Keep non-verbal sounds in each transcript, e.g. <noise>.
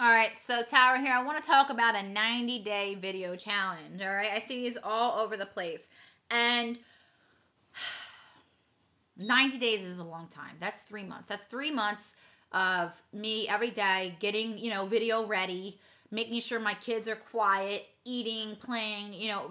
All right, so Tara here, I want to talk about a 90 day video challenge. All right, I see these all over the place. And <sighs> 90 days is a long time. That's three months. That's three months of me every day getting, you know, video ready, making sure my kids are quiet, eating, playing, you know,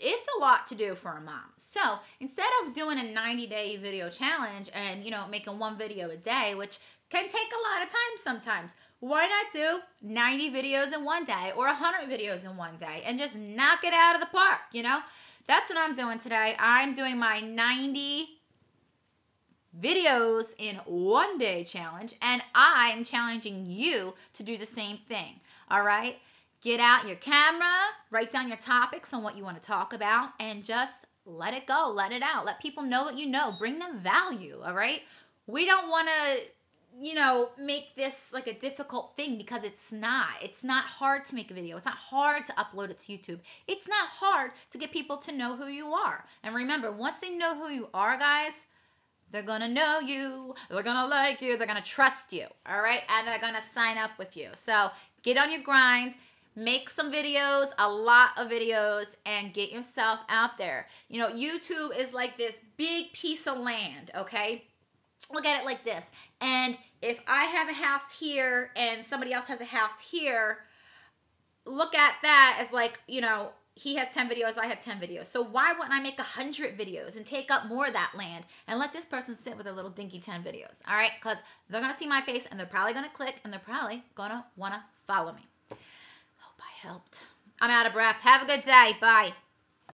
it's a lot to do for a mom. So instead of doing a 90 day video challenge and, you know, making one video a day, which can take a lot of time sometimes, why not do 90 videos in one day or 100 videos in one day and just knock it out of the park, you know? That's what I'm doing today. I'm doing my 90 videos in one day challenge, and I'm challenging you to do the same thing. All right? Get out your camera, write down your topics on what you want to talk about, and just let it go, let it out. Let people know what you know, bring them value. All right? We don't want to you know, make this like a difficult thing because it's not. It's not hard to make a video. It's not hard to upload it to YouTube. It's not hard to get people to know who you are. And remember, once they know who you are, guys, they're going to know you. They're going to like you. They're going to trust you. All right? And they're going to sign up with you. So get on your grind. Make some videos, a lot of videos, and get yourself out there. You know, YouTube is like this big piece of land, okay? look at it like this. And if I have a house here and somebody else has a house here, look at that as like, you know, he has 10 videos, I have 10 videos. So why wouldn't I make 100 videos and take up more of that land and let this person sit with their little dinky 10 videos? All right? Because they're going to see my face and they're probably going to click and they're probably going to want to follow me. Hope I helped. I'm out of breath. Have a good day. Bye.